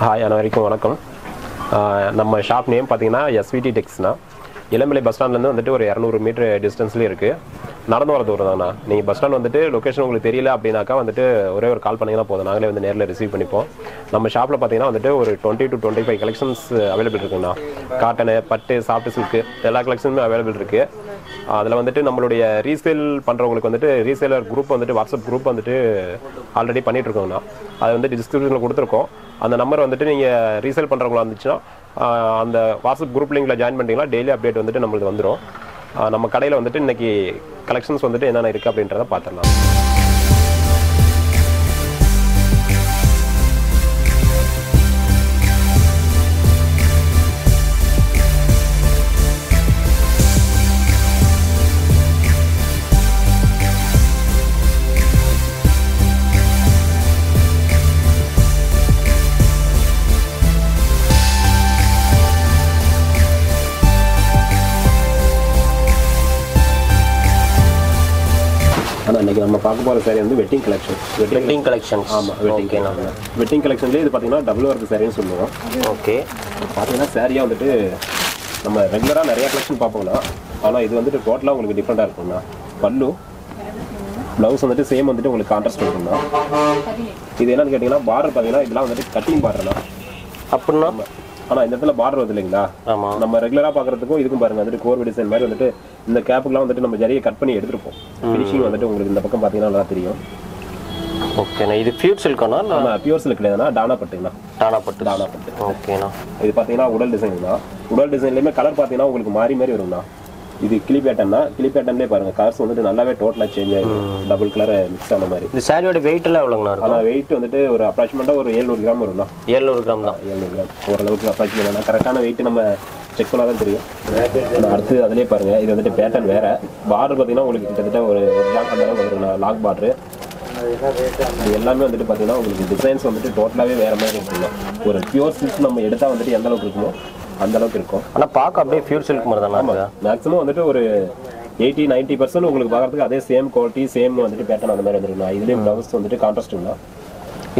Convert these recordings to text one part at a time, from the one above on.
Hi அனைவருக்கும் வணக்கம். நம்ம ஷாப் நேம் பார்த்தீங்கன்னா எஸ்விடி டெக்ஸ்னா இளம்பிள்ளை பஸ் ஸ்டாண்ட்லேருந்து வந்துட்டு ஒரு இரநூறு மீட்டர் டிஸ்டன்ஸ்லேயே இருக்குது நடந்து வர தூரம் தாண்ணா நீங்கள் பஸ் ஸ்டாண்ட் வந்துட்டு லொக்கேஷன் உங்களுக்கு தெரியல அப்படின்னாக்கா வந்துட்டு ஒரே ஒரு கால் பண்ணிங்கன்னா போதும். நாங்களே வந்து நேரில் ரிசீவ் பண்ணிப்போம். நம்ம ஷாப்பில் பார்த்தீங்கன்னா வந்துட்டு ஒரு twenty to twenty five collections available இருக்குண்ணா. காட்டனு பட்டு சாஃப்ட் சில்க்கு எல்லா கலெக்ஷனுமே அவைலபிள் இருக்குது அதில் வந்துட்டு நம்மளுடைய ரீசேல் பண்ணுறவங்களுக்கு வந்துட்டு ரீசேலர் குரூப் வந்துட்டு வாட்ஸ்அப் குரூப் வந்துட்டு ஆல்ரெடி பண்ணிகிட்ருக்கோங்கண்ணா அது வந்து டிஸ்கிரிப்ஷனில் கொடுத்துருக்கோம். அந்த நம்பர் வந்துட்டு நீங்கள் ரீசேல் பண்ணுறவங்களா இருந்துச்சுன்னா அந்த வாட்ஸ்அப் குரூப் லிங்கில் ஜாயின் பண்ணிட்டீங்கன்னா டெய்லி அப்டேட் வந்துட்டு நம்மளுக்கு வந்துடும் நம்ம கடையில் வந்துட்டு இன்னைக்கு கலெக்ஷன்ஸ் வந்துட்டு என்னென்ன இருக்குது அப்படின்றத பார்த்துடலாம். ஆனால் இன்னைக்கு நம்ம பார்க்க போகிற saree வந்து வெட்டிங் கலெக்ஷன் வெட்டிங் கலெக்ஷன் ஆமாம் வெட்டிங் வெட்டிங் கலெக்ஷன்லேயே இது பார்த்தீங்கன்னா டபுள் ஒர்க் சாரின்னு சொல்லுவோம். ஓகே பார்த்தீங்கன்னா சாரியாக வந்துட்டு நம்ம ரெகுலராக நிறைய கலெக்ஷன் பார்ப்போம்னா ஆனால் இது வந்துட்டு டோட்டலாக உங்களுக்கு டிஃப்ரெண்ட்டாக இருக்கும்ண்ணா பல்லு ப்ளவுஸ் வந்துட்டு சேம் வந்துட்டு உங்களுக்கு கான்ட்ராஸ்ட் இருக்கும்ண்ணா இது என்னன்னு கேட்டிங்கன்னா பார்டர் பார்த்தீங்கன்னா இதெல்லாம் வந்துட்டு கட்டிங் பார்டர்ண்ணா அப்படின்னா? ஆனால் இந்த இடத்துல பார்டர் வருது இல்லைங்களா? ஆமா. நம்ம ரெகுலராக பார்க்குறதுக்கும் இதுக்கும் பாருங்க வந்துட்டு கோர்வு டிசைன் மாதிரி வந்துட்டு இந்த கேப்புக்குலாம் வந்துட்டு நம்ம ஜரியை கட் பண்ணி எடுத்துருப்போம். ஃபினிஷிங் வந்துட்டு உங்களுக்கு இந்த பக்கம் பார்த்தீங்கன்னா நல்லா தெரியும். ஓகேண்ணா இது ஃபியூட் சில்காண்ணா நம்ம பியூர் சில்க் கிடையாதுண்ணா டானா பட்டுங்கண்ணா. டானா பட்டு. டானா பட்டு. ஓகேண்ணா இது பார்த்தீங்கன்னா உடல் டிசைன் தான். உடல் டிசைன்லேயுமே கலர் பார்த்தீங்கன்னா உங்களுக்கு மாறி மாறி வரும்ண்ணா இது கிளி பேட்டர்னா கிளி பேட்டர்ன்லேயே பாருங்க கலர்ஸ் வந்துட்டு நல்லாவே டோட்டலாக சேஞ்ச் ஆகும் டபுள் கலர் மிக்ஸ் ஆன மாதிரி. இந்த சாரியோட வெயிட் எல்லாம் எவ்வளோங்கண்ணா ஆனால் வெயிட் வந்துட்டு ஒரு அப்ராக்சிமேட்டாக ஒரு ஏழ்நூறு கிராம் வரும்ண்ணா. ஏழ்நூறு கிராம் தான். ஏழ்நூறு கிராம். ஓரளவுக்கு அப்ராக்சிமேட்டாக கரெக்டான வெயிட் நம்ம செக் பண்ணால் தான் தெரியும். அடுத்து அதிலே பாருங்க இது வந்துட்டு பேட்டர்ன் வேற. பார்டர் பார்த்தீங்கன்னா உங்களுக்கு கிட்டத்தட்ட ஒரு லாக் வந்துருக்குண்ணா லாக் பார்டர் இது எல்லாமே வந்துட்டு பார்த்தீங்கன்னா உங்களுக்கு டிசைன்ஸ் வந்துட்டு டோட்டலாகவே வேற மாதிரி இருக்குங்க ஒரு பியூர் சில்க் நம்ம எடுத்தால் வந்துட்டு எந்த அளவுக்கு இருக்குமோ அந்த அளவுக்கு இருக்கும். ஆனால் பார்க்க அப்படியே ஃபியூட் சில்க் மாதிரி தானே மேக்ஸிமம் வந்துட்டு ஒரு எயிட்டி நைன்ட்டி பர்சன்ட் உங்களுக்கு பார்க்கறதுக்கு அதே சேம் குவாலிட்டி சேம் வந்துட்டு பேட்டர்ன் அந்த மாதிரி வந்துருக்குண்ணா இதுலேயும் ப்ளவுஸ் வந்துட்டு கான்ட்ராஸ்ட்டுங்களா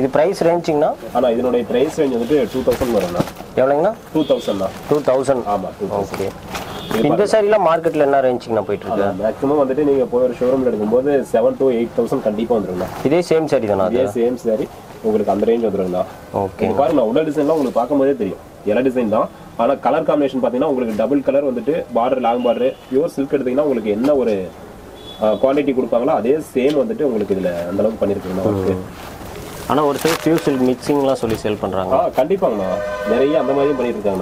இது ப்ரைஸ் ரேஞ்சிங்கண்ணா ஆனால் இதனுடைய ப்ரைஸ் ரேஞ்ச் வந்துட்டு டூ தௌசண்ட் வரும்ண்ணா. எவ்வளோங்கண்ணா டூ தௌசண்ட் தான் டூ தௌசண்ட் ஆமாம் டூ ஓகே இந்த சாரிலாம் மார்க்கெட்டில் என்ன ரேஞ்சிங்கண்ணா போயிட்டு இருக்கு? மேக்ஸிமம் வந்துட்டு நீங்கள் போய் ஒரு ஷோரூமில் எடுக்கும்போது செவன் to எயிட் தௌசண்ட் கண்டிப்பாக வந்துருங்கண்ணா இதே சேம் சாரி தானே அது? இதே சேம் சாரி உங்களுக்கு அந்த ரேஞ்ச் வந்துருங்கண்ணா ஓகே பாருங்க உடல் டிசைன்லாம் உங்களுக்கு பார்க்கும்போதே தெரியும். எல்லா டிசைன் தான். ஆனால் கலர் காம்பினேஷன் பார்த்தீங்கன்னா உங்களுக்கு டபுள் கலர் வந்துட்டு border long border pure silk எடுத்தீங்கன்னா உங்களுக்கு என்ன ஒரு குவாலிட்டி கொடுப்பாங்களோ அதே சேம் வந்துட்டு உங்களுக்கு இதில் அந்த அளவுக்கு பண்ணியிருக்கீங்கன்னா ஆனால் ஒரு சைடு ஃபியூட் சில்க் மிக்சிங்லாம் சொல்லி சேல் பண்ணுறாங்க ஆ கண்டிப்பாங்கண்ணா. நிறைய அந்த மாதிரியும்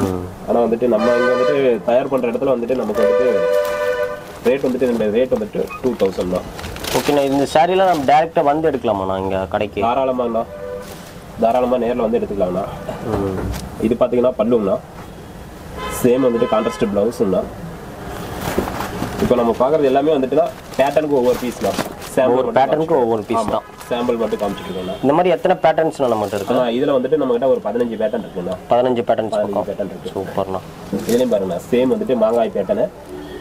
ம். ஆனால் வந்துட்டு நம்ம இங்கே வந்துட்டு தயார் பண்ணுற இடத்துல வந்துட்டு நமக்கு வந்துட்டு ரேட் வந்துட்டு இந்த ரேட் வந்துட்டு டூ தௌசண்ட் தான். ஓகேண்ணா இந்த சாரிலாம் நம்ம டேரெக்டாக வந்து எடுக்கலாமாண்ணா இங்கே கடைக்கு? தாராளமாங்கண்ணா. தாராளமாக நேரில் வந்து எடுத்துக்கலாங்கண்ணா ம் இது பார்த்தீங்கன்னா பல்லுங்கண்ணா. சேம் வந்துட்டு கான்ட்ராஸ்ட் ப்ளவுஸுங்கண்ணா இப்போ நம்ம பார்க்குறது எல்லாமே வந்துட்டுனா பேட்டர்னுக்கு ஒவ்வொரு பீஸ் தான் சாம்பிள் பேட்டர்னுக்கு ஒவ்வொரு பீஸ் தான் சாம்பிள் மட்டும் காமிச்சிட்டு இருக்கோம்ண்ணா. இந்த மாதிரி எத்தனை பேட்டர்ன்ஸ்ண்ணா நம்மகிட்ட இருக்கு? இதில் வந்துட்டு நம்மகிட்ட ஒரு பதினஞ்சு பேட்டர்ன் இருக்குண்ணா. பதினஞ்சு பேட்டர்ன்ஸ் பக்கம். பேட்டர்ன் இருக்கு. சூப்பர்ண்ணா. இதுலேயும் பாருங்கண்ணா சேம் வந்துட்டு மாங்காய் பேட்டர்னு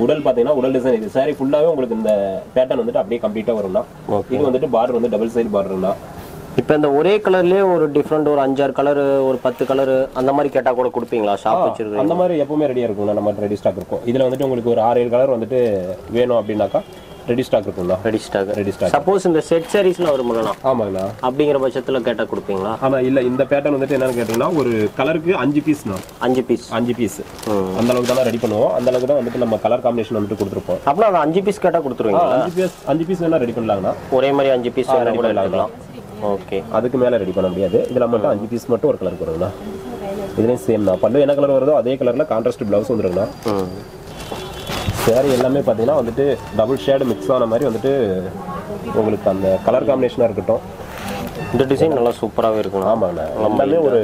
உடல் பார்த்தீங்கன்னா உடல் டிசைன் இது. சாரி ஃபுல்லாகவே உங்களுக்கு இந்த பேட்டர்ன் வந்துட்டு அப்படியே கம்ப்ளீட்டாக வரும்ண்ணா. இது வந்துட்டு பார்டர் வந்து டபுள் சைடு பார்டர்ண்ணா இப்போ இந்த ஒரே கலர்லயே ஒரு டிஃப்ரெண்ட் ஒரு அஞ்சாறு கலர் ஒரு பத்து கலர் அந்த மாதிரி கேட்டா கூட கொடுப்பீங்களா? ஷாப் வச்சிருக்கீங்க அந்த மாதிரி எப்பவுமே ரெடியாக இருக்கும்ண்ணா நம்ம ரெடி ஸ்டாக் இருக்கும். இதில் வந்துட்டு உங்களுக்கு ஒரு ஆறு ஏழு கலர் வந்துட்டு வேணும் அப்படின்னாக்கா ready stock இருக்கும்ண்ணா. Ready stock ready stock suppose இந்த செட் சாரீஸ்லாம் வரும்லண்ணா? ஆமாங்கண்ணா. அப்படிங்கிற பட்சத்துல கேட்டா கொடுப்பீங்களா? ஆனால் இல்லை இந்த பேட்டர்ன் வந்துட்டு என்னன்னு கேட்டிங்கன்னா ஒரு கலருக்கு அஞ்சு பீஸ்ண்ணா அஞ்சு பீஸ் அஞ்சு பீஸ் அந்த அளவுக்கு தான் ரெடி பண்ணுவோம். அந்த அளவுக்கு தான் வந்துட்டு நம்ம கலர் காம்பினேஷன் வந்துட்டு கொடுத்துருப்போம். அப்படின்னா அந்த அஞ்சு பீஸ் கேட்டா கொடுத்துருவீங்களா? அஞ்சு பீஸ் அஞ்சு பீஸ் வேணா ரெடி பண்ணலாங்கண்ணா. ஒரே மாதிரி அஞ்சு பீஸ் கூட எடுத்துக்கலாம். ஓகே அதுக்கு மேலே ரெடி பண்ண முடியாது. இதில் மட்டும் அஞ்சு பீஸ் மட்டும் ஒரு கலருக்கு வருங்கண்ணா இதுலேயும் சேம் தான். பல்லு என்ன கலர் வருதோ அதே கலரில் கான்ட்ராஸ்ட் ப்ளவுஸ் வந்துருங்கண்ணா. ம் சேரீ எல்லாமே பார்த்தீங்கன்னா வந்துட்டு டபுள் ஷேடு மிக்ஸ் ஆன மாதிரி வந்துட்டு உங்களுக்கு அந்த கலர் காம்பினேஷனாக இருக்கட்டும். இந்த டிசைன் நல்லா சூப்பராகவே இருக்குண்ணா. ஆமாங்கண்ணா எல்லாமே ஒரு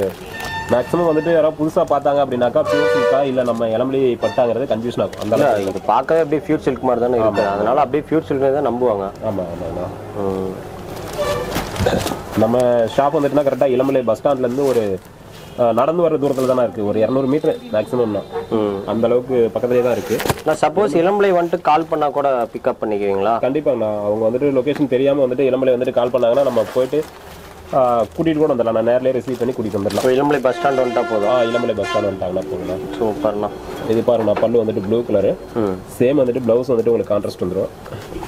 மேக்ஸிமம் வந்துட்டு யாராவது புதுசாக பார்த்தாங்க அப்படின்னாக்கா பியூர் சில்கா இல்லை நம்ம இளம்பலி பட்டாங்கிறது கன்ஃபியூஷன் ஆகும். அந்த இது பார்க்கவே அப்படியே ஃபியூட் சில்க் மாதிரி தானே இருக்கு. அதனால அப்படியே ஃபியூட் சில்க் தான் நம்புவாங்க. ஆமாம் ஆமாண்ணா ம். நம்ம ஷாப் வந்துட்டுனா கரெக்டாக இளமலை பஸ் ஸ்டாண்ட்லேருந்து ஒரு நடந்து வர தூரத்தில் தானே இருக்குது ஒரு இரநூறு மீட்டர் மேக்ஸிமம் தான். ம். அந்த அளவுக்கு பக்கத்துலேயே தான் இருக்குது நான் சப்போஸ் இளம்பிள்ளை வந்துட்டு கால் பண்ணா கூட பிக்கப் பண்ணிக்குவீங்களா? கண்டிப்பாங்கண்ணா அவங்க வந்துட்டு லொக்கேஷன் தெரியாமல் வந்துட்டு இளமலை வந்துட்டு கால் பண்ணாங்கன்னா நம்ம போயிட்டு கூட்டிகிட்டு கூட வந்துடலாம். நான் நேர்லேயே ரிசீவ் பண்ணி கூட்டிகிட்டு வந்துடலாம். இப்போ இளம்பலை பஸ் ஸ்டாண்ட் வந்துட்டா போதும். ஆ இளமலை பஸ் ஸ்டாண்ட் வந்துட்டாங்கண்ணா போங்கண்ணா சூப்பர்ண்ணா. இது பாருங்கண்ணா பல்லு வந்துட்டு ப்ளூ கலரு சேம் வந்துட்டு ப்ளவுஸ் வந்துட்டு உங்களுக்கு கான்ட்ராஸ்ட் வந்துடும்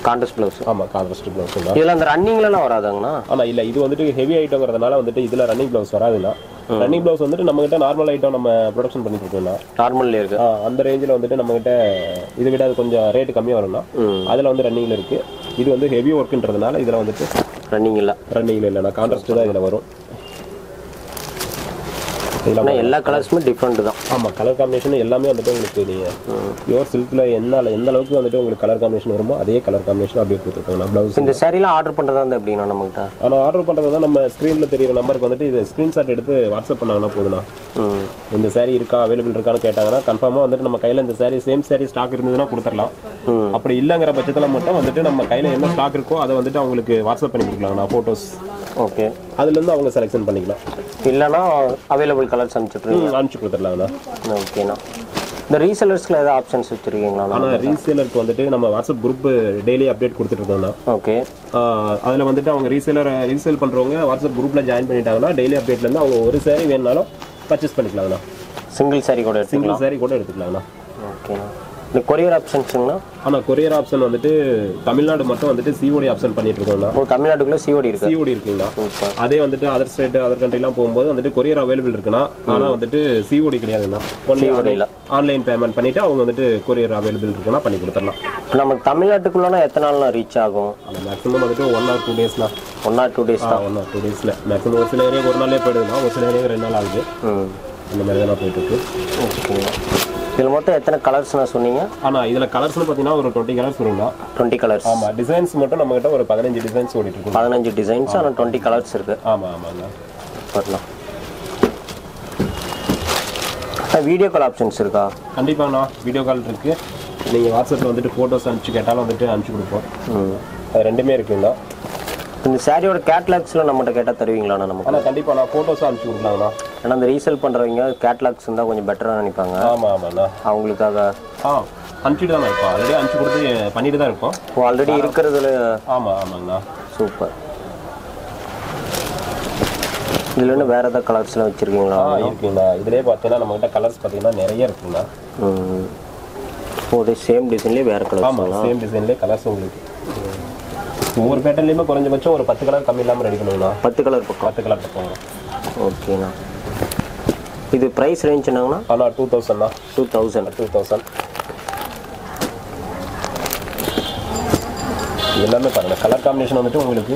கான்டெஸ்ட் ப்ளவுஸ் ஆமாம் கான்ட்ராஸ்ட் ப்ளவுஸ் இதில் அந்த ரன்னிங்லலாம் வராதுங்கண்ணா? ஆனால் இல்லை இது வந்துட்டு ஹெவி ஐட்டங்கிறதுனால வந்துட்டு இதில் ரன்னிங் ப்ளவுஸ் வராதுண்ணா. ரன்னிங் ப்ளவுஸ் வந்துட்டு நம்மகிட்ட நார்மல் ஐட்டம் நம்ம ப்ரொடக்ஷன் பண்ணிட்டு இருக்கோம்ண்ணா நார்மல்லே இருக்கு. அந்த ரேஞ்சில் வந்துட்டு நம்மகிட்ட இதை விட அது கொஞ்சம் ரேட்டு கம்மியாக வரும்னா அதில் வந்து ரன்னிங்கில் இருக்குது இது வந்து ஹெவி ஒர்க்குன்றதுனால இதில் வந்துட்டு ரன்னிங் இல்லை. ரன்னிங்கில் இல்லைண்ணா கான்ட்ராஸ்ட் தான் இதில் வரும். இதில் எல்லா கலர்ஸுமே டிஃப்ரெண்ட் தான். ஆமாம் கலர் காம்பினேஷன் எல்லாமே வந்துட்டு உங்களுக்கு நீங்கள் பியூர் சில்கில் என்ன எந்த அளவுக்கு வந்துட்டு உங்களுக்கு கலர் காம்பினேஷன் வருமோ அதே கலர் காம்பினேஷன் அப்படியே கொடுத்துருக்காங்க. ப்ளவுஸ் இந்த சாரீலாம் ஆர்டர் பண்ணுறதா இருந்தால் எப்படிண்ணா நம்மகிட்ட? ஆனால் ஆர்டர் பண்ணுறது தான் நம்ம ஸ்க்ரீனில் தெரியுற நம்பருக்கு வந்துட்டு இது ஸ்க்ரீன்ஷாட் எடுத்து வாட்ஸ்அப் பண்ணாங்கன்னா போதுண்ணா. இந்த saree இருக்கா அவைலபிள் இருக்கான்னு கேட்டாங்கன்னா கன்ஃபார்மாக வந்துட்டு நம்ம கையில் இந்த saree சேம் saree ஸ்டாக் இருந்ததுன்னா கொடுத்துடலாம். அப்படி இல்லைங்கிற பட்சத்தில் மட்டும் வந்துட்டு நம்ம கையில் என்ன ஸ்டாக் இருக்கோ அதை வந்துட்டு அவங்களுக்கு வாட்ஸ்அப் பண்ணி கொடுக்கலாங்கண்ணா ஃபோட்டோஸ் ஓகே அதுலேருந்து அவங்க செலெக்ஷன் பண்ணிக்கலாம். இல்லைன்னா அவைலபிள் கலர்ஸ் அனுப்பிச்சுட்ருங்க அனுப்பிச்சு கொடுத்துடலாங்கண்ணா ஓகேண்ணா இந்த ரீசெலர்ஸ்க்கு ஏதாவது ஆப்ஷன்ஸ் வச்சுருக்கீங்களா? ஆனால் ரீசேலருக்கு வந்துட்டு நம்ம வாட்ஸ்அப் குரூப் டெய்லி அப்டேட் கொடுத்துட்டு இருக்கோம்ண்ணா ஓகே அதில் வந்துட்டு அவங்க ரீசேலர் ரீசேல் பண்ணுறவங்க வாட்ஸ்அப் குரூப்பில் ஜாயின் பண்ணிட்டாங்கன்னா டெய்லி அப்டேட்லேருந்து அவங்க ஒரு saree வேணுனாலும் பர்ச்சேஸ் பண்ணிக்கலாங்கண்ணா சிங்கிள் சாரீ கூட சிங்கிள் saree கூட எடுத்துக்கலாங்கண்ணா ஓகேண்ணா இந்த கொரியர் ஆப்ஷன்ஸுங்கண்ணா? ஆனால் கொரியர் ஆப்ஷன் வந்துட்டு தமிழ்நாடு மட்டும் வந்துட்டு சிஓடி ஆப்ஷன் பண்ணிட்டு இருக்கோம்ண்ணா ஓ தமிழ்நாட்டுக்குள்ளே சிஓடி இருக்கு? சிஓடி இருக்குங்களா அதே வந்துட்டு அதர் ஸ்டேட் அதர் கண்ட்ரிலாம் போகும்போது வந்துட்டு கொரியர் அவைலபிள் இருக்குன்னா ஆனால் வந்துட்டு சிஓடி கிடையாதுண்ணா. இல்ல. ஆன்லைன் பேமெண்ட் பண்ணிட்டு அவங்க வந்துட்டு கொரியர் அவைலபிள் இருக்குன்னா பண்ணி கொடுத்துடலாம். நமக்கு தமிழ்நாட்டுக்குள்ளனா எத்தனை நாள்னா ரீச் ஆகும்? ஆனால் மேக்ஸிமம் வந்துட்டு ஒன் ஆர் டூ டேஸ்லாம் ஒன் ஆர் டூ டேஸ் தான் ஒன் ஆர் டூ டேஸில் மேக்ஸிமம் ஒரு சில ஏரியா ஒரு நாளே போயிடுதுன்னா ஒரு சில ஏரியா ரெண்டு நாள் ஆகுது. ம். இந்த மாதிரி தான் போயிட்டு இருக்கு ஓகேண்ணா இதில் மொத்தம் எத்தனை கலர்ஸ்ண்ணா சொன்னீங்க? ஆனால் இதில் கலர்ஸ்னு பார்த்தீங்கன்னா ஒரு டுவெண்ட்டி கலர்ஸ் வருங்களா டுவெண்ட்டி கலர்ஸ் ஆமாம் டிசைன்ஸ் மட்டும் நம்மகிட்ட ஒரு பதினஞ்சு டிசைன்ஸ் ஓடிட்டு இருக்கும் பதினஞ்சு டிசைன்ஸ் ஆனால் டுவெண்ட்டி கலர்ஸ் இருக்கு. ஆமாம் ஆமாங்க. வரலாம் வீடியோ கால் ஆப்ஷன்ஸ் இருக்கா? கண்டிப்பாங்கண்ணா வீடியோ கால் இருக்கு. நீங்கள் வாட்ஸ்அப்பில் வந்துட்டு ஃபோட்டோஸ் அனுப்பிச்சு கேட்டாலும் வந்துட்டு அனுப்பிச்சு கொடுப்போம். ம். அது ரெண்டுமே இருக்குங்கண்ணா. இந்த சாரியோட கேட்லாக்ஸ்லாம் நம்மகிட்ட கேட்டால் தருவீங்களாண்ணா நமக்கு? ஆனால் கண்டிப்பாக நான் ஃபோட்டோஸும் அனுப்பிச்சு கொடுக்கலாங்கண்ணா. ஏன்னா அந்த ரீசேல் பண்ணுறவங்க கேட்லாக்ஸ் இருந்தால் கொஞ்சம் பெட்டராக நினைப்பாங்க. ஆமாம் ஆமாண்ணா. அவங்களுக்காக ஆ அனுப்பிச்சிட்டு தான் இப்போ ஆல்ரெடி அனுப்பிச்சு கொடுத்து பண்ணிட்டு தான் இருக்கோம். ஆல்ரெடி இருக்கிறதுல ஆமாம் ஆமாங்கண்ணா. சூப்பர். இதில் இன்னும் வேறு ஏதாவது கலர்ஸ்லாம் வச்சுருக்கீங்களா? இருக்குங்கண்ணா. இதுலேயே பார்த்தீங்கன்னா நம்மகிட்ட கலர்ஸ் பார்த்தீங்கன்னா நிறைய இருக்குங்கண்ணா. ஒரு சேம் டிசைன்லேயே வேறு கலர்ஸ் ஆமாம் சேம் டிசைன்லேயே கலர்ஸ் உங்களுக்கு. ஒவ்வொரு பேட்டர்லேயுமே குறைஞ்சபட்சம் ஒரு பத்து கலர் கம்மி இல்லாமல் ரெடி பண்ணுங்கண்ணா. பத்து கலர் பக்கம். பத்து கலர் பக்கம் ஓகேண்ணா இது ப்ரைஸ் ரேஞ்ச் என்னங்கண்ணா? ஆனால் டூ தௌசண்ட்ண்ணா டூ தௌசண்ட் டூ தௌசண்ட் எல்லாமே பாருங்க கலர் காம்பினேஷன் வந்துட்டு உங்களுக்கு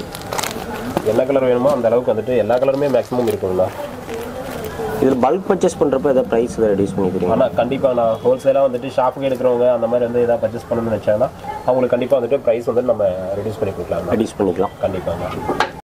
என்ன கலர் வேணுமோ அந்த அளவுக்கு வந்துட்டு எல்லா கலருமே மேக்ஸிமம் இருக்குங்களா இதில் பல்க் பர்ச்சேஸ் பண்ணுறப்ப எதாவது ப்ரைஸ் ரெடியூஸ் பண்ணி தருவீங்க ஆனால் கண்டிப்பாக நான் ஹோல்சேலாக வந்துட்டு ஷாப்புக்கு எடுக்கிறவங்க அந்த மாதிரி வந்து எதாவது பர்ச்சேஸ் பண்ணணும்னு நினச்சாங்கன்னா அவங்களுக்கு கண்டிப்பாக வந்துட்டு ப்ரைஸ் வந்து நம்ம ரெடியூஸ் பண்ணி கொடுக்கலாம் ரெடியூஸ் பண்ணிக்கலாம். கண்டிப்பாங்க.